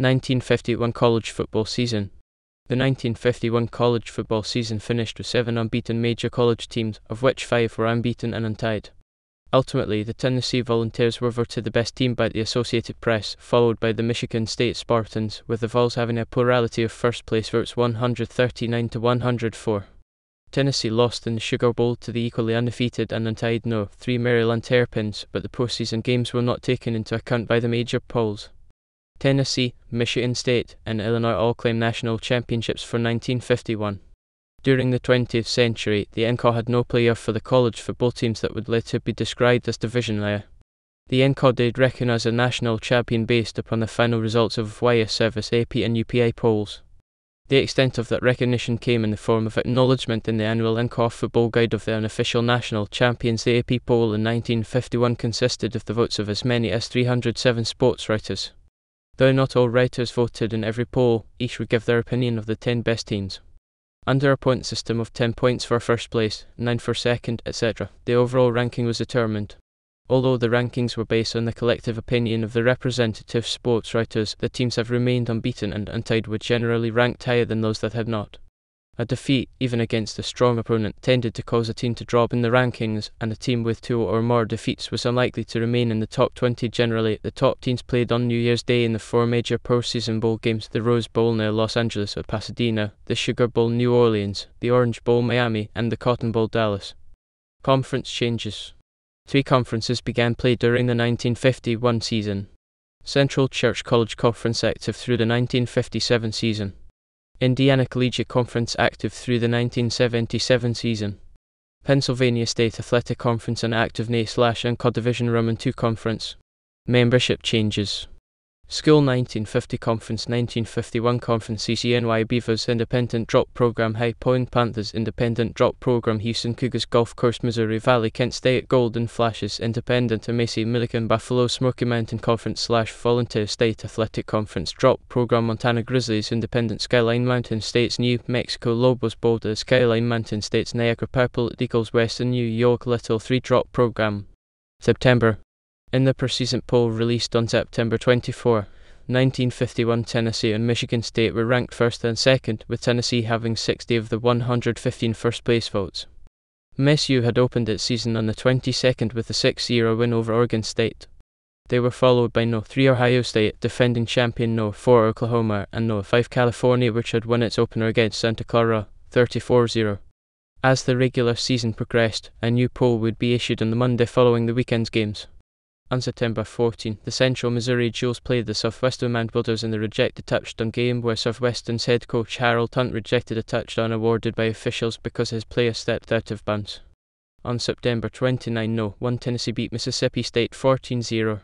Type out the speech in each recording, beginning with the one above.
1951 college football season. The 1951 college football season finished with seven unbeaten major college teams, of which five were unbeaten and untied. Ultimately, the Tennessee Volunteers were voted the best team by the Associated Press, followed by the Michigan State Spartans, with the Vols having a plurality of first place votes 139 to 104. Tennessee lost in the Sugar Bowl to the equally undefeated and untied No. 3 Maryland Terrapins, but the postseason games were not taken into account by the major polls. Tennessee, Michigan State, and Illinois all claimed national championships for 1951. During the 20th century, the NCAA had no player for the college football teams that would later be described as Division layer. The NCAA did recognise a national champion based upon the final results of YS Service AP and UPI polls. The extent of that recognition came in the form of acknowledgement in the annual NCAA Football Guide of the unofficial national champions. The AP poll in 1951 consisted of the votes of as many as 307 sports writers. Though not all writers voted in every poll, each would give their opinion of the 10 best teams. Under a point system of 10 points for first place, 9 for second, etc., the overall ranking was determined. Although the rankings were based on the collective opinion of the representative sports writers, the teams have remained unbeaten and untied were generally ranked higher than those that had not. A defeat, even against a strong opponent, tended to cause a team to drop in the rankings, and a team with two or more defeats was unlikely to remain in the top 20 generally. The top teams played on New Year's Day in the four major postseason bowl games the Rose Bowl near Los Angeles or Pasadena, the Sugar Bowl New Orleans, the Orange Bowl Miami, and the Cotton Bowl Dallas. Conference changes. Three conferences began play during the 1951 season. Central Church College Conference active through the 1957 season. Indiana Collegiate Conference active through the 1977 season. Pennsylvania State Athletic Conference and active NA slash and Division Roman II Conference. Membership changes. School 1950 Conference 1951 Conference CCNY Beavers Independent Drop Program High Point Panthers Independent Drop Program Houston Cougars Gulf Coast Missouri Valley Kent State Golden Flashes Independent Macy Milligan Buffalo Smoky Mountain Conference slash Volunteer State Athletic Conference Drop Program Montana Grizzlies Independent Skyline Mountain States New Mexico Lobos Border Skyline Mountain States Niagara Purple Eagles Western New York Little 3 Drop Program. September in the preseason poll released on September 24, 1951, Tennessee and Michigan State were ranked first and second, with Tennessee having 60 of the 115 first place votes. MSU had opened its season on the 22nd with a 6 0 win over Oregon State. They were followed by No 3 Ohio State, defending champion No 4 Oklahoma, and No 5 California, which had won its opener against Santa Clara 34 0. As the regular season progressed, a new poll would be issued on the Monday following the weekend's games. On September 14, the Central Missouri Mules played the Southwestern Mound Builders in the rejected touchdown game where Southwestern's head coach Harold Hunt rejected a touchdown awarded by officials because his player stepped out of bounds. On September 29, no, 1 Tennessee beat Mississippi State 14 0.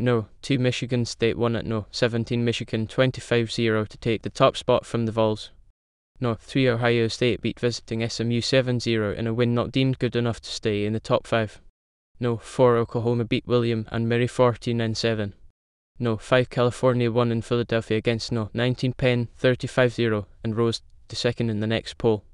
No, 2 Michigan State won at no, 17 Michigan 25 0 to take the top spot from the Vols. No, 3 Ohio State beat visiting SMU 7 0 in a win not deemed good enough to stay in the top 5. No, 4 Oklahoma beat William and Mary 14 and 7. No, 5 California won in Philadelphia against No, 19 Penn 35 0 and rose to second in the next poll.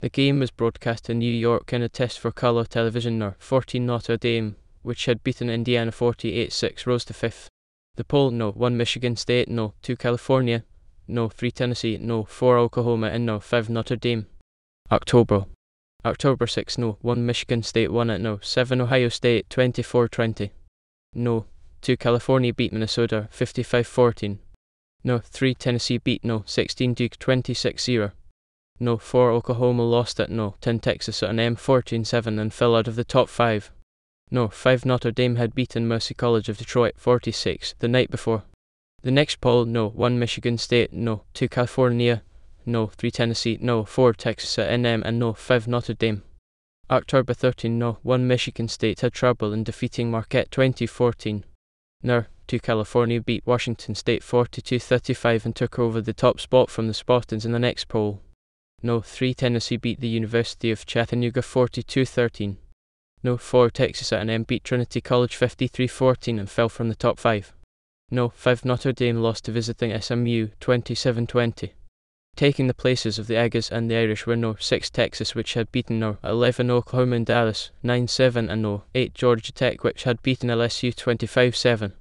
The game was broadcast in New York in a test for color television. No, 14 Notre Dame, which had beaten Indiana 48 6, rose to fifth. The poll No, 1 Michigan State, No, 2 California, No, 3 Tennessee, No, 4 Oklahoma, and No, 5 Notre Dame. October. October 6, no. 1 Michigan State won it, no. 7 Ohio State 24 20. No. 2 California beat Minnesota 55 14. No. 3 Tennessee beat no. 16 Duke 26 0. No. 4 Oklahoma lost it, no. 10 Texas A&M 14 7 and fell out of the top 5. No. 5 Notre Dame had beaten Mercy College of Detroit 46 the night before. The next poll, no. 1 Michigan State, no. 2 California, no. 3 Tennessee, no. 4 Texas A&M, and no. 5 Notre Dame. October 13, no. 1 Michigan State had trouble in defeating Marquette 2014. No. 2 California beat Washington State 42-35 and took over the top spot from the Spartans in the next poll. No. 3 Tennessee beat the University of Chattanooga 42-13. No. 4 Texas A&M beat Trinity College 53-14 and fell from the top 5. No. 5 Notre Dame lost to visiting SMU 27-20 taking the places of the Aggies and the Irish were no 6 Texas, which had beaten no 11 Oklahoma and Dallas, 9 7 and no 8 Georgia Tech, which had beaten LSU 25 7.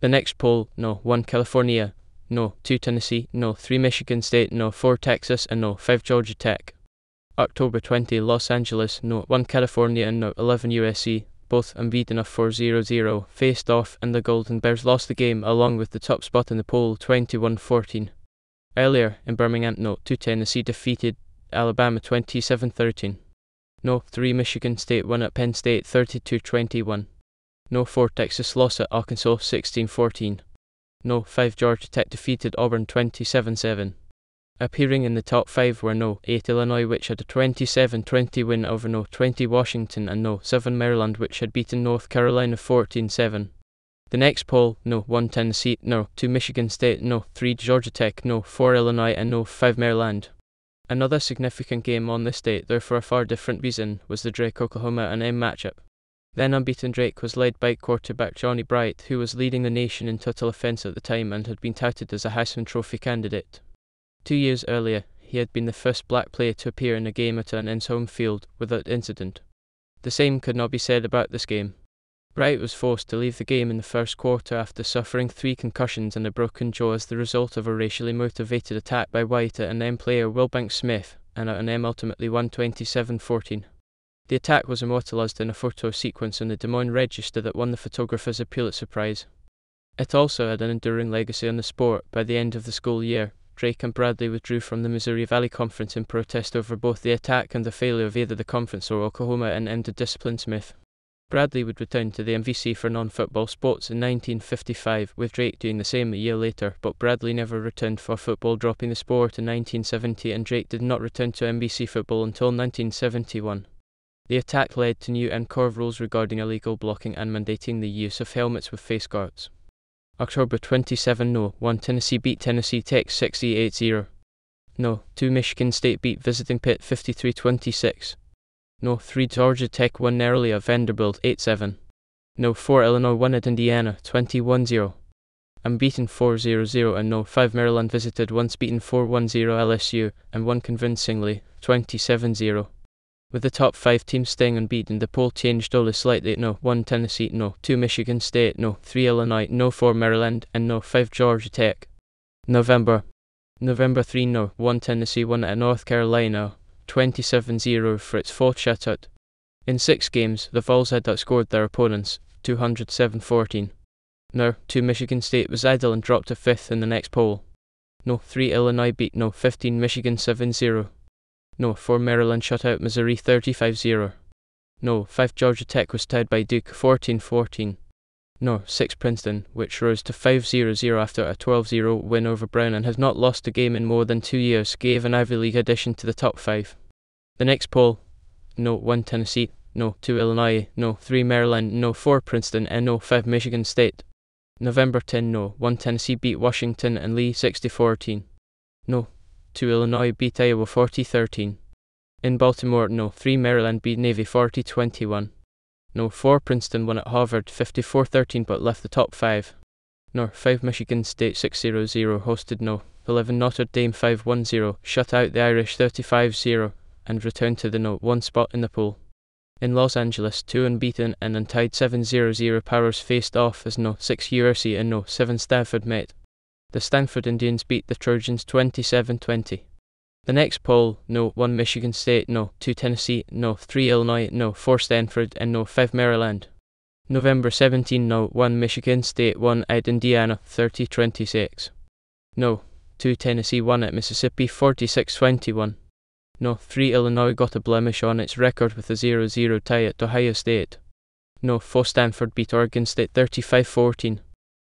The next poll, no 1 California, no. 2 Tennessee, no. 3 Michigan State, no. 4 Texas, and no. 5 Georgia Tech. October 20 Los Angeles, no. 1 California, and no. 11 USC, both unbeaten of 4-0-0, faced off and the Golden Bears lost the game along with the top spot in the poll 21-14. Earlier in Birmingham, no. 2 Tennessee defeated Alabama 27-13. No. 3 Michigan State won at Penn State 32-21. No. 4 Texas lost at Arkansas 16-14. No. 5 Georgia Tech defeated Auburn 27-7. Appearing in the top 5 were No. 8 Illinois which had a 27-20 win over No. 20 Washington and No. 7 Maryland which had beaten North Carolina 14-7. The next poll, No. 1 Tennessee, No. 2 Michigan State, No. 3 Georgia Tech, No. 4 Illinois and No. 5 Maryland. Another significant game on this date, though for a far different reason, was the Drake Oklahoma A&M matchup. Then unbeaten Drake was led by quarterback Johnny Bright, who was leading the nation in total offense at the time and had been touted as a Heisman Trophy candidate. Two years earlier, he had been the first black player to appear in a game at an home field without incident. The same could not be said about this game. Bright was forced to leave the game in the first quarter after suffering three concussions and a broken jaw as the result of a racially motivated attack by White A&M player Wilbanks Smith, and A&M ultimately won 27 14. The attack was immortalized in a photo sequence in the Des Moines Register that won the photographer's Pulitzer Prize. It also had an enduring legacy on the sport by the end of the school year, Drake and Bradley withdrew from the Missouri Valley Conference in protest over both the attack and the failure of either the conference or Oklahoma and ended discipline Smith. Bradley would return to the MVC for non football sports in 1955, with Drake doing the same a year later, but Bradley never returned for football, dropping the sport in 1970, and Drake did not return to MVC football until 1971. The attack led to new NCAA rules regarding illegal blocking and mandating the use of helmets with face guards. October 27 No. 1 Tennessee beat Tennessee Tech 68 0. No. 2 Michigan State beat visiting Pitt 53 26. No. 3 Georgia Tech won narrowly at Vanderbilt 8 7. No. 4 Illinois won at Indiana 21 0. Unbeaten 4 0 0 and No. 5 Maryland visited once beaten 4 1 0 LSU and won convincingly 27 0. With the top five teams staying unbeaten, the poll changed only slightly. No, 1 Tennessee, no, 2 Michigan State, no, 3 Illinois, no, 4 Maryland, and no, 5 Georgia Tech. November. November 3, no, 1 Tennessee won at North Carolina, 27 0 for its fourth shutout. In six games, the Vols had outscored their opponents, 207 14. No, 2 Michigan State was idle and dropped to fifth in the next poll. No, 3 Illinois beat no 15 Michigan 7 0. No, 4 Maryland shut out Missouri 35 0. No, 5 Georgia Tech was tied by Duke 14 14. No, 6 Princeton, which rose to 5 0 0 after a 12 0 win over Brown and has not lost a game in more than two years, gave an Ivy League addition to the top 5. The next poll No, 1 Tennessee, no, 2 Illinois, no, 3 Maryland, no, 4 Princeton, and no, 5 Michigan State. November 10 No, 1 Tennessee beat Washington and Lee 60 14. No, 2 Illinois beat Iowa 40 13. In Baltimore, no. 3 Maryland beat Navy 40 21. No. 4 Princeton won at Harvard 54 13 but left the top 5. No. 5 Michigan State 6 0 0 hosted No. 11 Notre Dame 5 1 0 shut out the Irish 35 0 and returned to the No. 1 spot in the pool. In Los Angeles, two unbeaten and untied 7 0 0 powers faced off as No. 6 USC and No. 7 Stanford met. The Stanford Indians beat the Trojans 27 20. The next poll no 1 Michigan State, no 2 Tennessee, no 3 Illinois, no 4 Stanford, and no 5 Maryland. November 17 no 1 Michigan State, 1 at Indiana 30 26. No 2 Tennessee, 1 at Mississippi 46 21. No 3 Illinois got a blemish on its record with a 0 0 tie at Ohio State. No 4 Stanford beat Oregon State 35 14.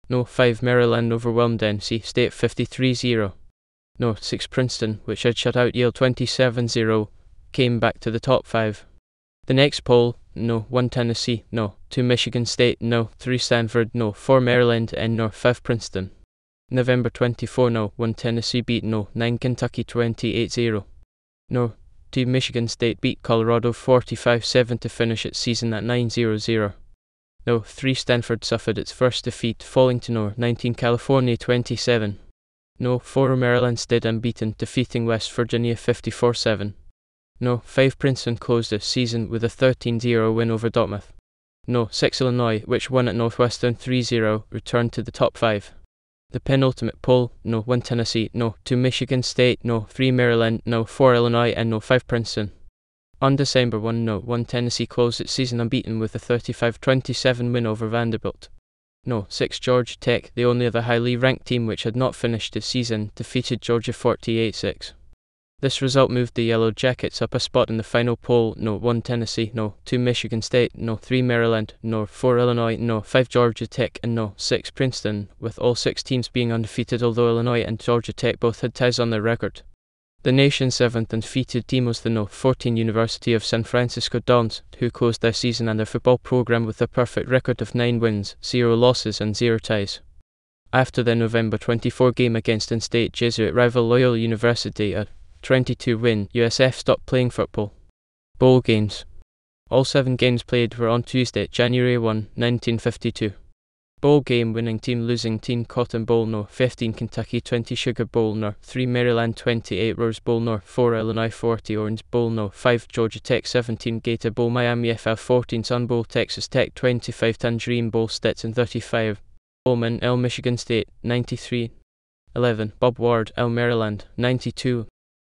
No 5 Maryland overwhelmed NC State 53 0. No 6 Princeton, which had shut out Yale 27 0, came back to the top 5. The next poll, no 1 Tennessee, no 2 Michigan State, no 3 Stanford, no 4 Maryland, and no 5 Princeton. November 24 no 1 Tennessee beat no 9 Kentucky 28 0. No 2 Michigan State beat Colorado 45 7 to finish its season at 9 0 0. No, 3 Stanford suffered its first defeat, falling to no 19 California 27. No, 4 Maryland stayed unbeaten, defeating West Virginia 54 7. No, 5 Princeton closed the season with a 13 0 win over Dartmouth. No, 6 Illinois, which won at Northwestern 3 0, returned to the top 5. The penultimate poll, no 1 Tennessee, no 2 Michigan State, no 3 Maryland, no 4 Illinois, and no 5 Princeton. On December 1 no 1 Tennessee closed its season unbeaten with a 35-27 win over Vanderbilt. No 6 Georgia Tech, the only other highly ranked team which had not finished the season, defeated Georgia 48-6. This result moved the Yellow Jackets up a spot in the final poll. No 1 Tennessee, no 2 Michigan State, no 3 Maryland, no 4 Illinois, no 5 Georgia Tech, and no 6 Princeton, with all six teams being undefeated, although Illinois and Georgia Tech both had ties on their record. The nation's seventh undefeated team was the No. 14 University of San Francisco Dons, who closed their season and their football program with a perfect record of 9 wins, 0 losses, and 0 ties. After their November 24 game against in state Jesuit rival Loyola University, a 22 win, USF stopped playing football. Bowl games. All seven games played were on Tuesday, January 1, 1952. Bowl game winning team losing team Cotton Bowl No 15 Kentucky 20 Sugar Bowl No 3 Maryland 28 Rose Bowl No 4 Illinois 40 Orange Bowl No 5 Georgia Tech 17 Gator Bowl Miami FL 14 Sun Bowl Texas Tech 25 Tangerine Bowl Stetson 35 Bowman L Michigan State 93 11 Bob Ward L Maryland 92